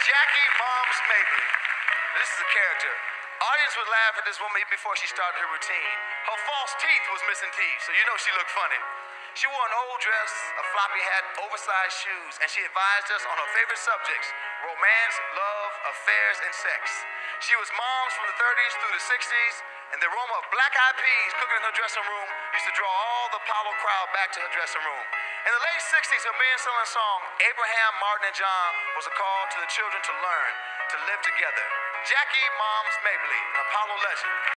Jackie Moms Mabley. This is a character. Audience would laugh at this woman before she started her routine. Her false teeth was missing teeth, so you know she looked funny. She wore an old dress, a floppy hat, oversized shoes, and she advised us on her favorite subjects romance, love, affairs, and sex. She was moms from the 30s through the 60s, and the aroma of black eyed peas cooking in her dressing room used to draw all the Apollo crowd back to her dressing room. In the late 60s, her million selling song, Abraham, Martin, and John, was a call to the children to learn, to live together. Jackie Moms Mabley, an Apollo legend.